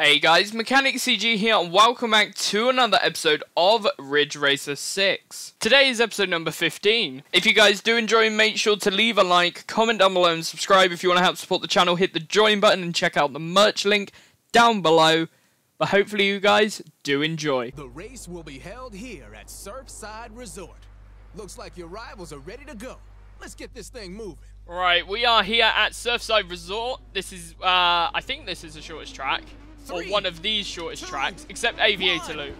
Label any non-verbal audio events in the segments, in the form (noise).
Hey guys, Mechanic CG here and welcome back to another episode of Ridge Racer 6. Today is episode number 15. If you guys do enjoy, make sure to leave a like, comment down below and subscribe if you want to help support the channel. Hit the join button and check out the merch link down below. But hopefully you guys do enjoy. The race will be held here at Surfside Resort. Looks like your rivals are ready to go. Let's get this thing moving. Right, we are here at Surfside Resort. This is, uh, I think this is the shortest track. Three, or one of these shortest two, tracks, except Aviator one. Loop.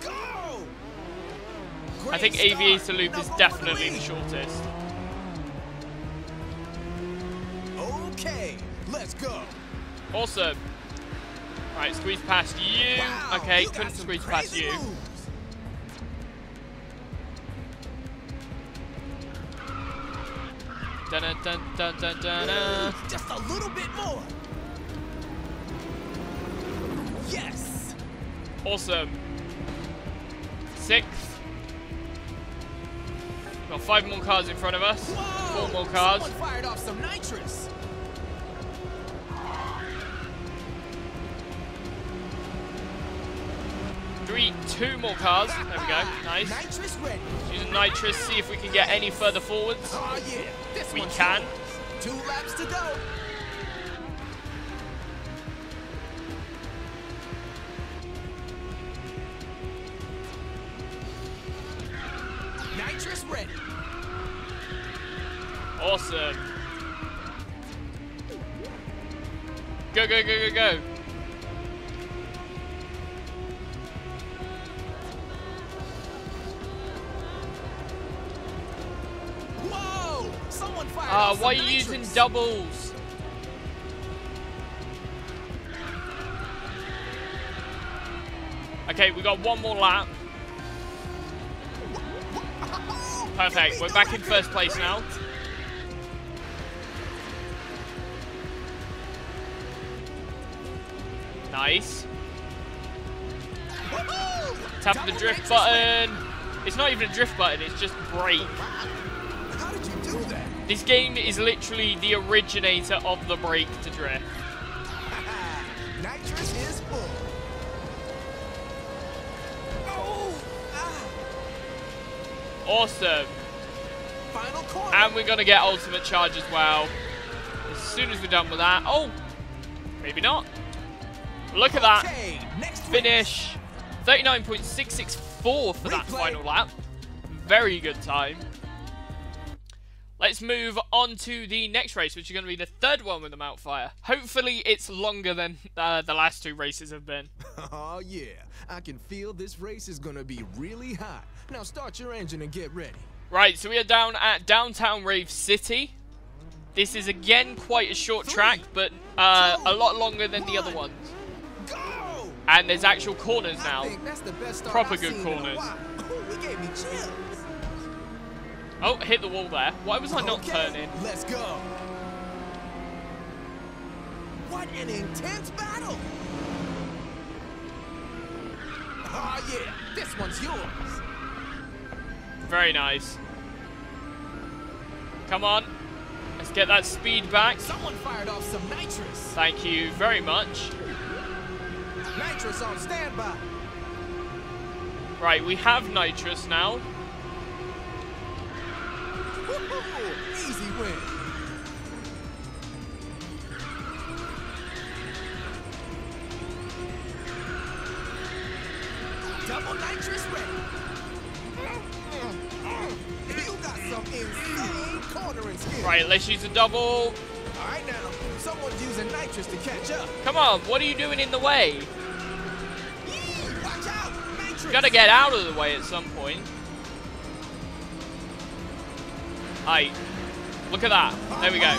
Go! I think Great Aviator start. Loop is Now definitely the lead. shortest. Okay, let's go. Awesome. Right, squeeze past you. Wow, okay, you couldn't squeeze past you. moves. Dun dun dun dun dun dun. dun. Just a little bit more. Yes. Awesome. Sixth. Got five more cars in front of us. Whoa! Four more cars. Someone fired off some nitrous. Three, two more cars. There we go. (laughs) Nice. Nitrous ready. Using nitrous, see if we can get any further forwards. Oh yeah, this We can. Two laps to go. Go. Whoa! Someone fired Ah, why are you using doubles? Okay, we got one more lap. (laughs) Perfect. We're back in first place now. Nice. Tap the drift button. It's not even a drift button, it's just brake. How did you do that? This game is literally the originator of the brake to drift. (laughs) Nitrous is full. Oh! Ah! Awesome. Final corner. And we're gonna get ultimate charge as well. As soon as we're done with that. Oh! Maybe not. Look at that. Next Finish. 39.664 for that final lap. Very good time. Let's move on to the next race, which is going to be the third one with the Meltfire. Hopefully, it's longer than uh, the last two races have been. (laughs) Oh yeah, I can feel this race is gonna be really hot. Now start your engine and get ready. Right, so we are down at Downtown Rave City. This is again quite a short track, but uh, a lot longer than the other ones. And there's actual corners now. that's the best Proper I've good seen in a corners. while. Ooh, it gave me chills. Oh, hit the wall there. Why was I not Okay, turning? Let's go. What an intense battle! Oh yeah, this one's yours. Very nice. Come on. Let's get that speed back. Someone fired off some nitrous. Thank you very much. Nitrous on standby. Right, we have nitrous now. Easy win. Double nitrous ready. You got some insane cornering. Right, let's use a double. All right now, someone's using nitrous to catch up. Come on, what are you doing in the way? Gotta get out of the way at some point. Aye. Look at that. There we go.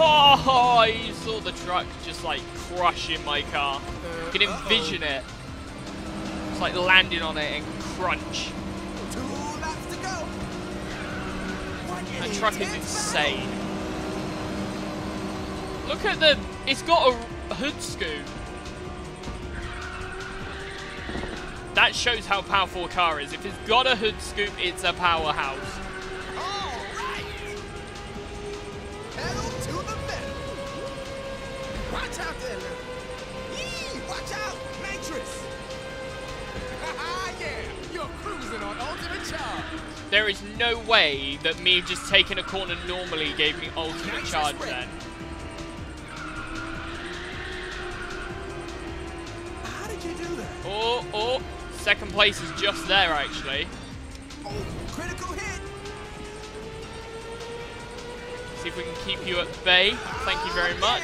Oh, you saw the truck just like crushing my car. You can envision it. It's like landing on it and crunch. That truck is insane. Look at the. It's got a hood scoop. that shows how powerful a car is. If it's got a hood scoop, it's a powerhouse. (laughs) There is no way that me just taking a corner normally gave me ultimate charge then. How did you do that? Oh, oh second place is just there actually. Oh, critical hit. See if we can keep you at bay. Thank you very much.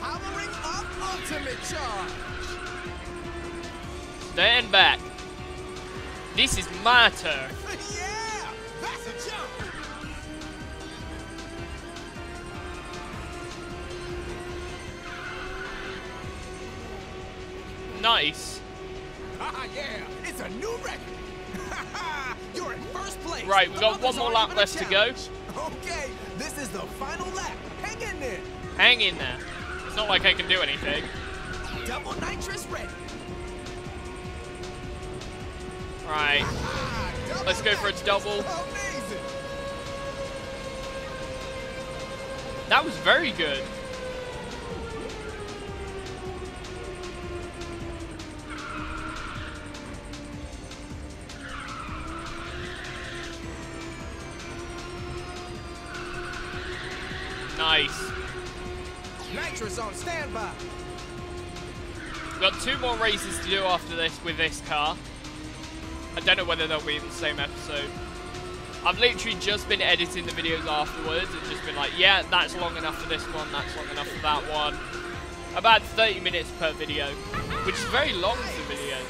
Powering up ultimate charge. Stand back. This is my turn. (laughs) yeah, that's a jump. Nice. Ah, yeah, it's a new record. (laughs) You're in first place. Right, we've got one more lap left to go. Okay, this is the final lap. Hang in there. Hang in there. It's not like I can do anything. Double nitrous ready. Right. Ah, Let's go for a double. Amazing. That was very good. We've got two more races to do after this with this car. I don't know whether they'll be in the same episode. I've literally just been editing the videos afterwards and just been like, yeah, that's long enough for this one, that's long enough for that one. About 30 minutes per video, which is very long for videos.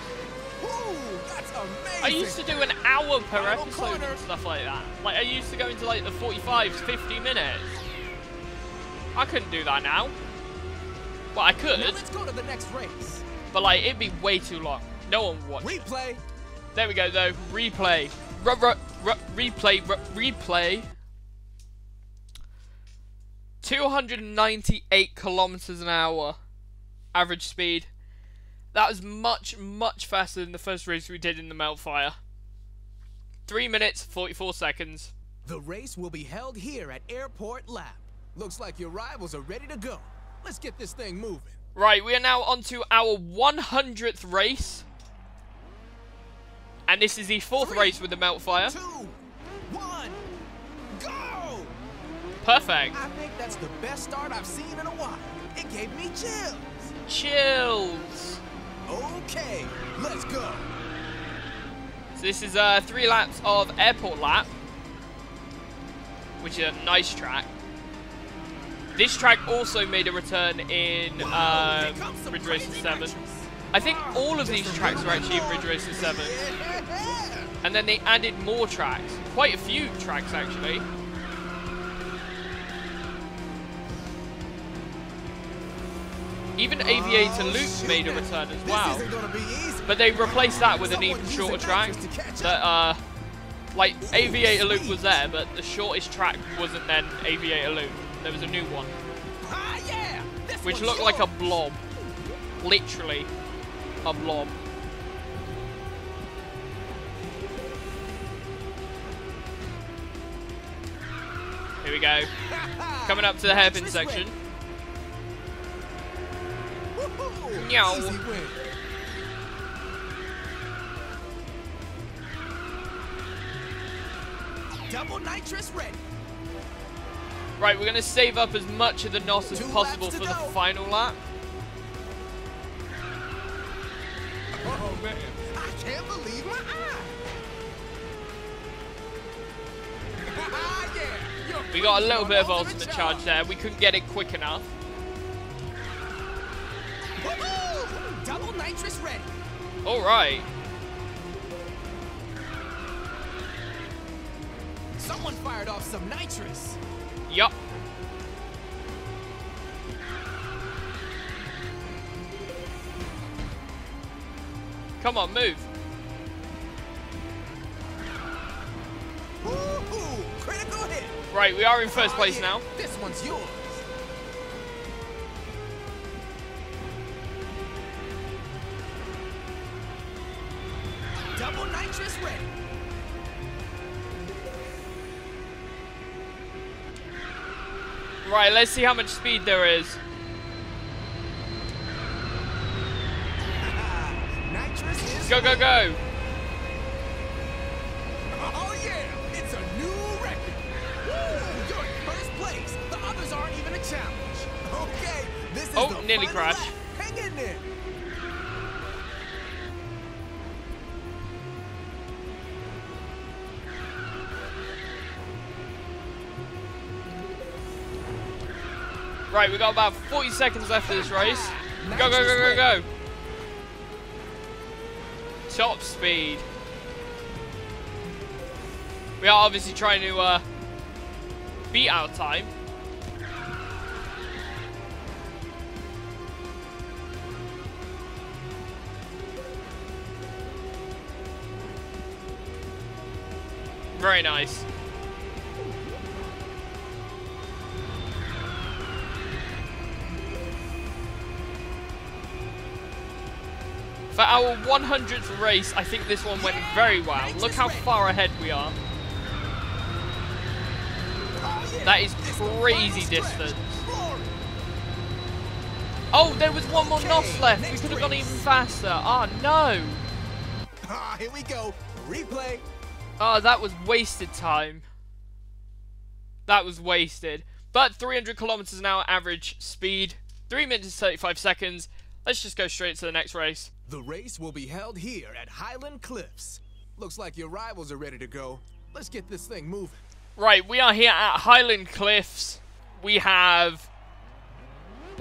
Woo, that's amazing. I used to do an hour per episode and stuff like that. Like, I used to go into like the 45 to 50 minutes. I couldn't do that now. Well, I could, Now let's go to the next race. but like, it'd be way too long. No one would watch it. Replay. There we go, though. Replay. R -r -r replay. Replay. 298 kilometers an hour. Average speed. That was much, much faster than the first race we did in the Meltfire. 3 minutes, 44 seconds. The race will be held here at Airport Lap. Looks like your rivals are ready to go. Let's get this thing moving. Right, we are now on to our 100th race. And this is the fourth Three, race with the Meltfire. Two, one, go! Perfect. I think that's the best start I've seen in a while. It gave me chills. Chills. Okay, let's go. So this is uh, three laps of Airport Lap, which is a nice track. This track also made a return in Whoa, uh, here comes some Ridge Racer 7. I think all of these tracks were actually in. Ridge Racer 7. And then they added more tracks. Quite a few tracks, actually. Even Aviator Oh, Loop made a return as well. isn't gonna be easy. But they replaced that with an even shorter track. That, uh, like, Aviator Loop was there, but the shortest track wasn't then Aviator Loop. There was a new one, Ah, yeah. This which looked like a blob. Literally, a blob. Here we go. (laughs) Coming up to the hairpin section. Meow. Double nitrous ready. Right, we're going to save up as much of the NOS as Two possible for to the final lap. Oh man, I can't believe my eye. (laughs) yeah, We got a little bit of ultimate charge there. We couldn't get it quick enough. Double nitrous ready. All right. Someone fired off some nitrous. Yup. Come on, move. Woohoo! Critical hit. Right, we are in first place now. This one's yours. Right, let's see how much speed there is. is go, go, go! Oh yeah, it's a new record. Woo, you're in first place. The others aren't even a challenge. Okay, this is oh, the nearly crash. Hang in there. Right, we've got about 40 seconds left of this race. Go, go, go, go, go. Top speed. We are obviously trying to uh, beat our time. Very nice. For our 100th race, I think this one went very well. Look how far ahead we are. That is crazy distance. Oh, there was one more NOS left. We could have gone even faster. Oh, no. Ah, here we go. Replay. Oh, that was wasted time. That was wasted. But 300 kilometers an hour average speed, 3 minutes 35 seconds. Let's just go straight to the next race. The race will be held here at Highland Cliffs. Looks like your rivals are ready to go. Let's get this thing moving. Right, we are here at Highland Cliffs. We have.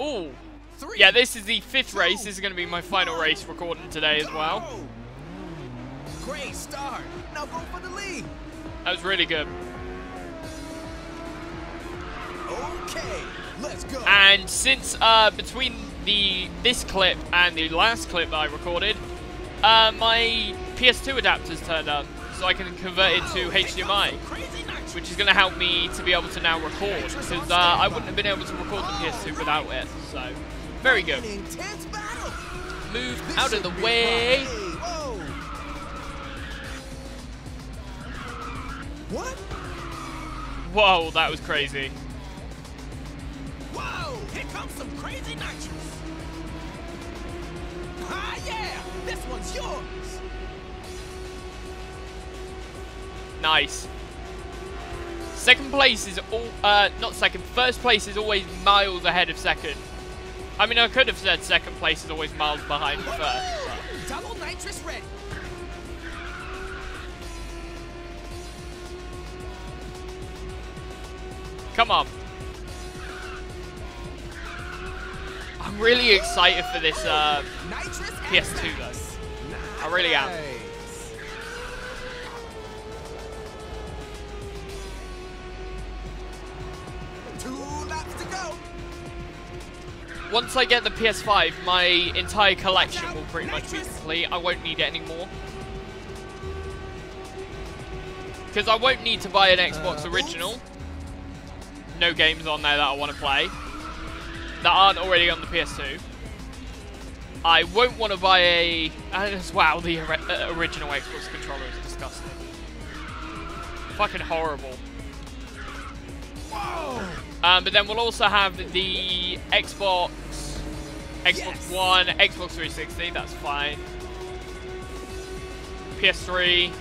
Ooh. Three. Yeah, this is the fifth race. This is going to be my final race recording today as well. Great start. Now go for the lead. That was really good. Okay, let's go. And since uh, between the this clip and the last clip that I recorded, uh, my PS2 adapter's turned on, so I can convert it to HDMI, which is going to help me to be able to now record, because uh, I wouldn't have been able to record the PS2 without it. So, very good. Move out of the way. whoa. What? Whoa, that was crazy. Whoa! Here comes some crazy. Ah, yeah! This one's yours. Nice. Second place is all, uh, not second, first place is always miles ahead of second. I mean, I could have said second place is always miles behind first. but- Double nitrous red. Come on. I'm really excited for this, uh, PS2 max. I really am. Nice. Two laps to go. once I get the PS5, my entire collection will pretty much be complete. I won't need it anymore. Because I won't need to buy an Xbox Uh, original. No games on there that I want to play. That aren't already on the PS2. I won't want to buy a... Uh, wow, the uh, original Xbox controller is disgusting. Fucking horrible. Whoa! Um, but then we'll also have the Xbox, Xbox Yes. One, Xbox 360. That's fine. PS3,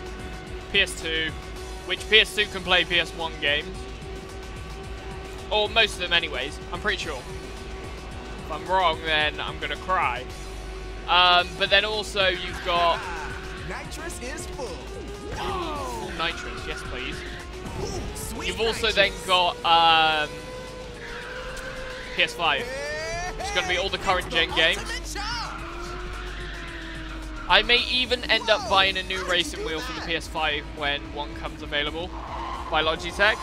PS2, which PS2 can play PS1 games, or most of them, anyways. I'm pretty sure. If I'm wrong, then I'm gonna cry. Um, but then also you've got nitrous is full. full (gasps) nitrous. Yes, please. Ooh, You've also nitrous. then got um, PS5. It's gonna be all the current gen games. I may even end up buying a new racing wheel for the PS5 when one comes available by Logitech.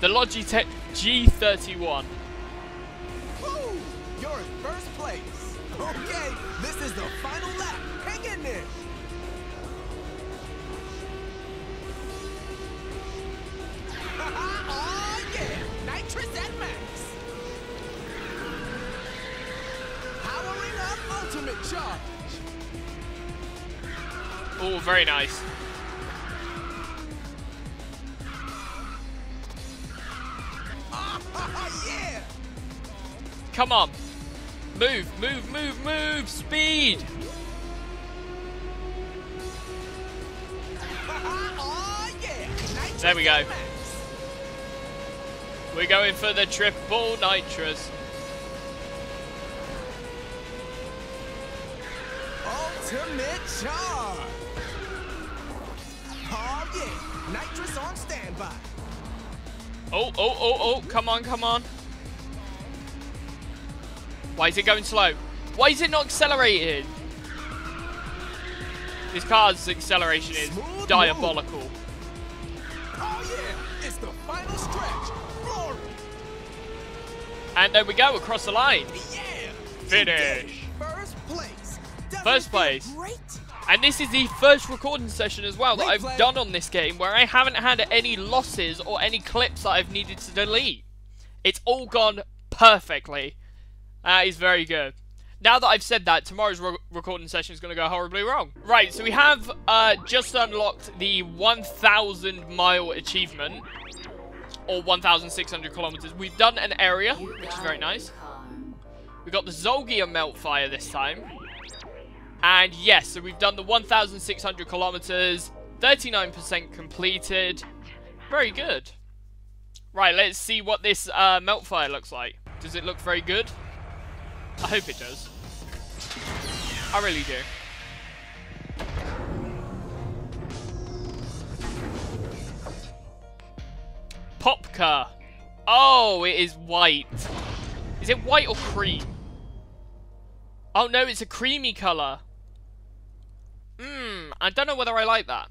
The Logitech G31. Oh, very nice. Come on. Move, move, move, move. Speed. There we go. We're going for the triple nitrous. Ultimate charge. Oh nitrous on standby. Oh, oh, oh, oh, come on, come on. Why is it going slow? Why is it not accelerated? This car's acceleration is Smooth diabolical. move. Oh yeah, it's the final stretch. Glory! And there we go, across the line. Yeah! Finish. First place. Doesn't First place. Great. And this is the first recording session as well that I've done on this game where I haven't had any losses or any clips that I've needed to delete. It's all gone perfectly. That is very good. Now that I've said that, tomorrow's re recording session is going to go horribly wrong. Right, so we have uh, just unlocked the 1,000 mile achievement, or 1,600 kilometers. We've done an area, which is very nice. We got the Zolgia Meltfire this time. And yes, so we've done the 1,600 kilometers, 39% completed. Very good. Right, let's see what this uh, Meltfire looks like. Does it look very good? I hope it does. I really do. Popka. Oh, it is white. Is it white or cream? Oh no, it's a creamy colour. Mmm, I don't know whether I like that.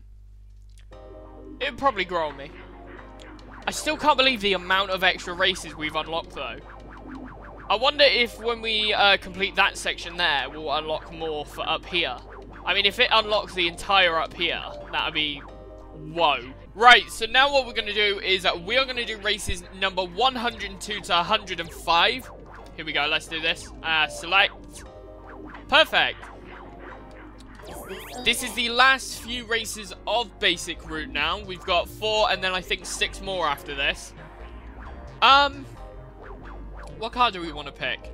It would probably grow on me. I still can't believe the amount of extra races we've unlocked though. I wonder if when we uh, complete that section there, we'll unlock more for up here. I mean, if it unlocks the entire up here, that would be... Whoa. Right, so now what we're going to do is uh, we are going to do races number 102 to 105. Here we go, let's do this. Uh, select. Perfect. This is the last few races of Basic Route now. We've got four and then I think six more after this. Um, what car do we want to pick?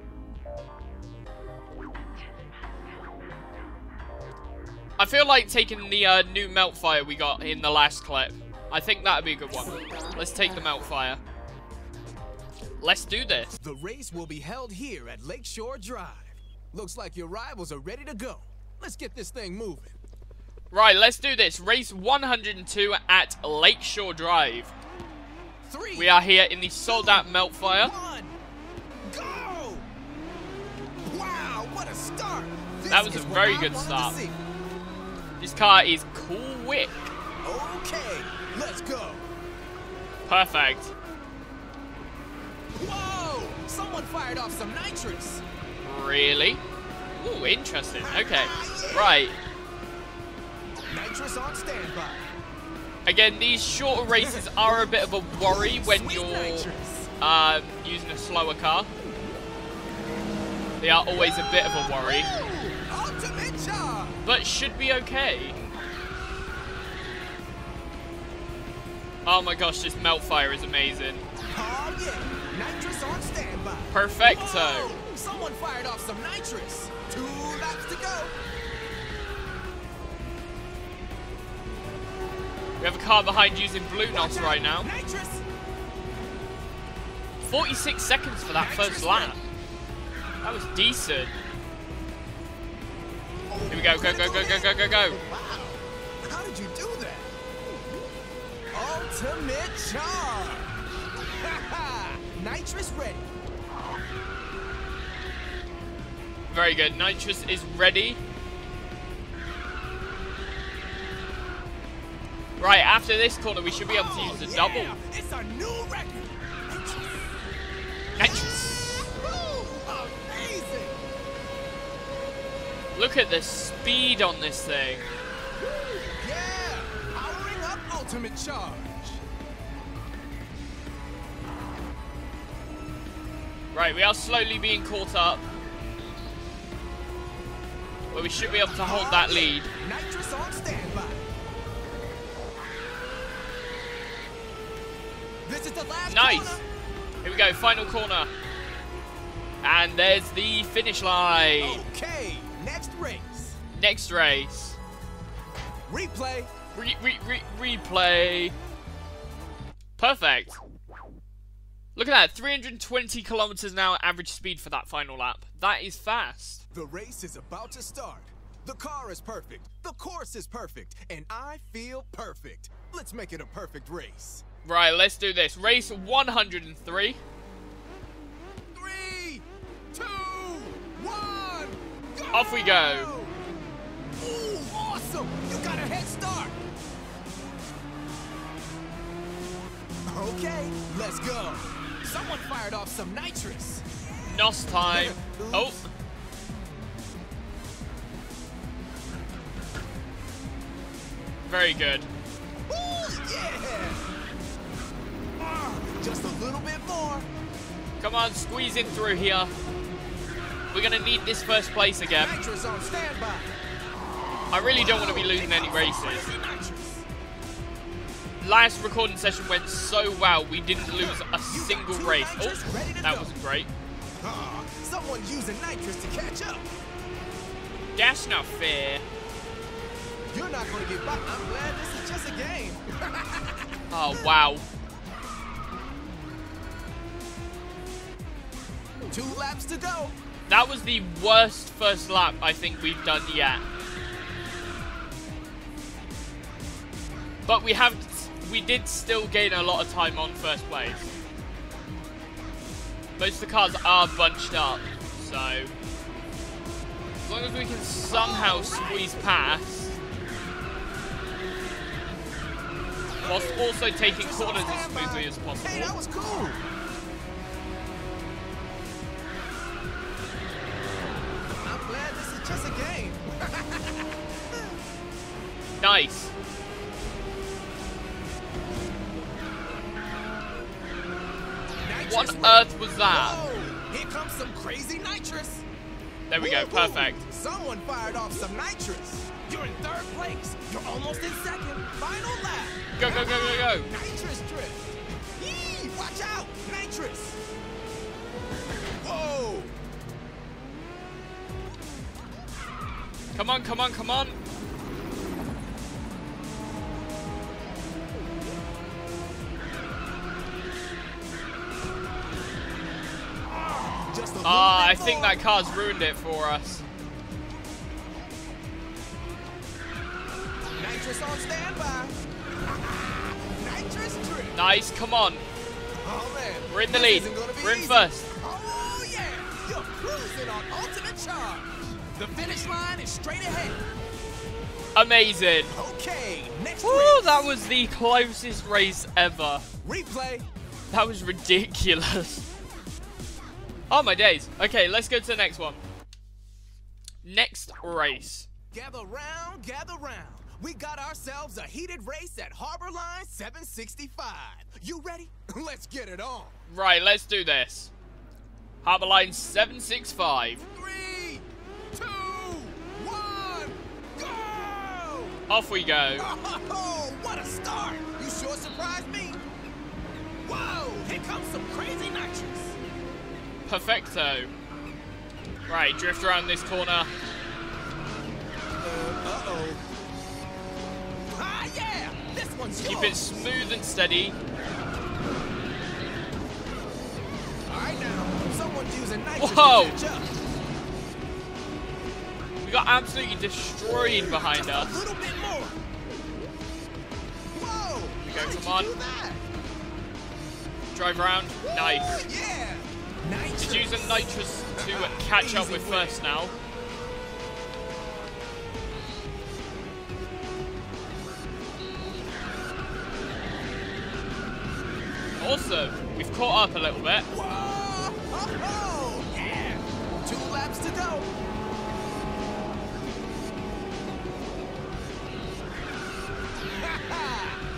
I feel like taking the uh, new Meltfire we got in the last clip. I think that would be a good one. Let's take the Meltfire. Let's do this. The race will be held here at Lakeshore Drive. Looks like your rivals are ready to go. Let's get this thing moving. Right, let's do this. Race 102 at Lakeshore Drive. Three. We are here in the sold out Meltfire. One. Go! Wow, what a start! This That was a very good start. This car is cool, quick. Okay, let's go. Perfect. Whoa! Someone fired off some nitrous. Really? Ooh, interesting. Okay. Right. Nitrous on standby. Again, these shorter races (laughs) are a bit of a worry when you're um, using a slower car. They are always a bit of a worry, but should be okay. Oh my gosh, this Meltfire is amazing. Nitrous on standby. Perfecto. Whoa! Someone fired off some nitrous. Two laps to go. We have a car behind using Blue Knots right now. Nitrous. 46 seconds for that first lap. That was decent. Here we go, go, go, go, go, go, go, go. Wow. How did you do that? Ultimate charge. Nitrous ready. Very good. Nitrous is ready. Right, after this corner, we should be able to use the Oh, double. yeah. It's a new record. Nitrous. Amazing. Look at the speed on this thing. Yeah. Powering up ultimate charge. Right, we are slowly being caught up. But we should be able to hold that lead. Nitrous on standby. This is the last Nice. corner. Here we go, final corner. And there's the finish line. Okay, next race. Next race. Replay. Re re re replay. Perfect. Look at that, 320 kilometers an hour average speed for that final lap. That is fast. The race is about to start. The car is perfect, the course is perfect, and I feel perfect. Let's make it a perfect race. Right, let's do this. Race 103. Three, two, one, go! Off we go. Ooh, awesome! You got a head start. Okay, let's go. Someone fired off some nitrous. NOS time. Oh. Very good. Ooh, yeah! Ah, just a little bit more. Come on, squeeze in through here. We're gonna need this first place again. Nitrous on standby. I really don't want to be losing any races. Last recording session went so well, we didn't lose a single race. Oh, to that wasn't great. Someone's using nitrous to catch up. That's not fair. You're not gonna get by. I'm glad this is just a game. (laughs) Oh, wow. Two laps to go. That was the worst first lap I think we've done yet. But we have, we did still gain a lot of time on first place. Most of the cars are bunched up, so as long as we can somehow squeeze past, whilst also taking corners as smoothly as possible. Hey, that was cool. I'm glad this is just a game. (laughs) Nice. What on earth was that? Whoa, here comes some crazy nitrous. There we go, perfect. Someone fired off some nitrous. You're in third place. You're almost in second. Final lap. Go, go, go, go, go. Nitrous drift. Yee, watch out. Nitrous. Whoa. Come on, come on, come on. I think that car's ruined it for us. Nitrous on standby. Nitrous drift. Nice, come on. Oh man. We're in the lead. isn't gonna be We're in easy. first. Oh yeah. You're cruising on ultimate charge. The finish line is straight ahead. Amazing. Okay, next Woo, that was the closest race ever. Replay. That was ridiculous. (laughs) Oh my days. Okay, let's go to the next one. Next race. Gather round, gather round. We got ourselves a heated race at Harbor Line 765. You ready? (laughs) Let's get it on. Right, let's do this. Harbour Line 765. Three, two, one, go! Off we go. (laughs) Oh, what a start! You sure surprised me. Whoa, here comes some crazy nitrous. Perfecto. Right, drift around this corner. Uh, uh-oh. Ah, yeah! This one's yours! Keep it smooth and steady. All right now, someone's using Whoa. to catch up. We got absolutely destroyed behind Just us. a little bit more. Whoa! we go, come on. Drive around. Nice. Yeah! Nitrous. Just using nitrous to uh, catch up with win. first now. Awesome. We've caught up a little bit. Whoa! Oh, yeah! Two laps to go.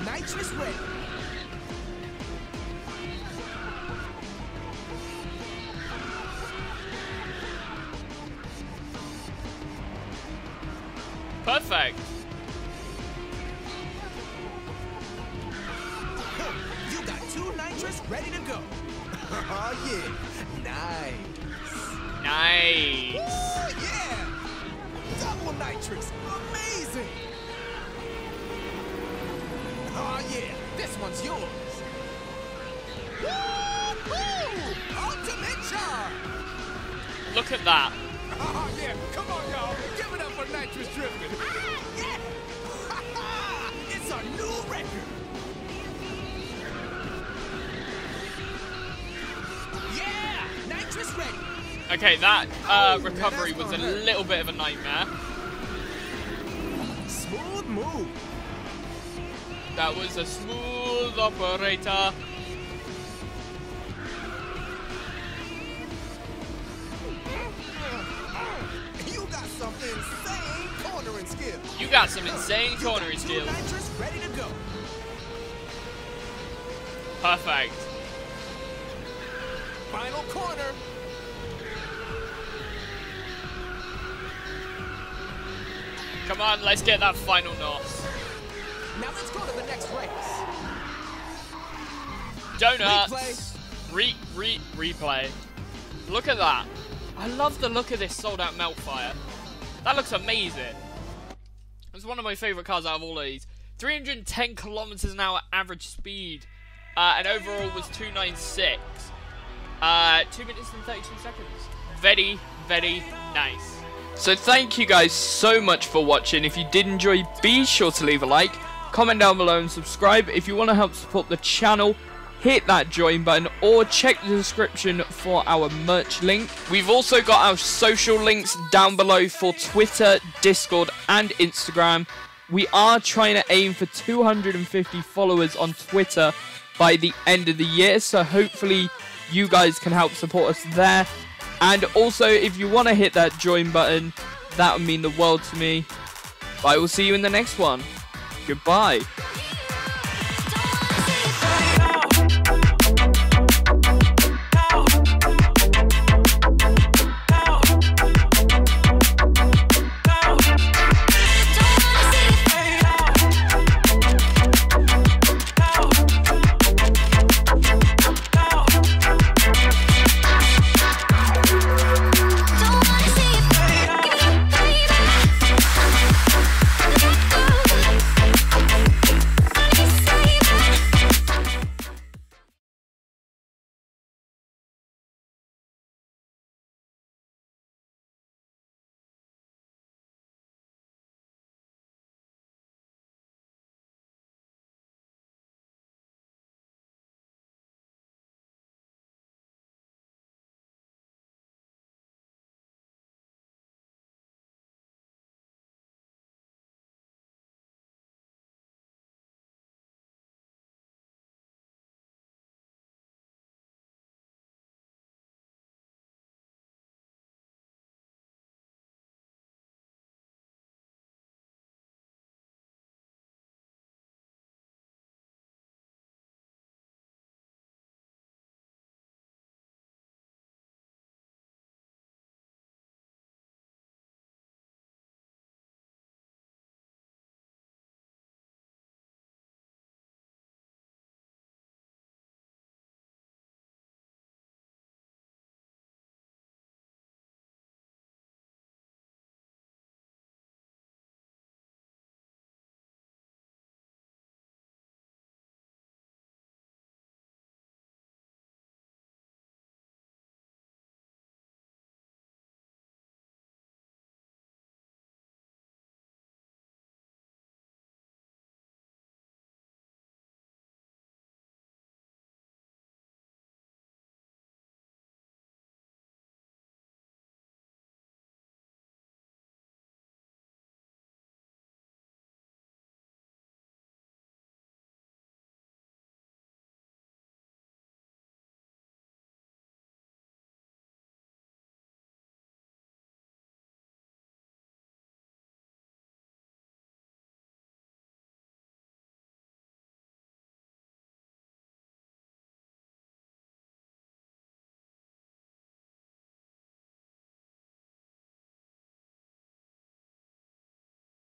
Nitrous ready. Perfect. You got two nitrous ready to go. (laughs) Oh yeah, nice. Nice. Ooh, yeah, double nitrous, amazing. Oh yeah, this one's yours. Woo-hoo! Ultimate charge. Look at that. Okay, that uh, recovery was a little bit of a nightmare. Smooth move. That was a smooth operator. You got some insane cornering skill. You got some insane cornering skills. ready to go. Perfect. Final corner. Come on, let's get that final NOS. Now let's go to the next race. Donuts. Re, re, replay. Look at that. I love the look of this sold out Meltfire. That looks amazing. It's one of my favourite cars out of all of these. 310 kilometers an hour average speed. Uh, and overall was 296. Uh, 2 minutes and 32 seconds. Very, very nice. So thank you guys so much for watching. If you did enjoy, be sure to leave a like, comment down below and subscribe. If you want to help support the channel, hit that join button or check the description for our merch link. We've also got our social links down below for Twitter, Discord and Instagram. We are trying to aim for 250 followers on Twitter by the end of the year, so hopefully you guys can help support us there. And also, if you want to hit that join button, that would mean the world to me. I will see you in the next one. Goodbye.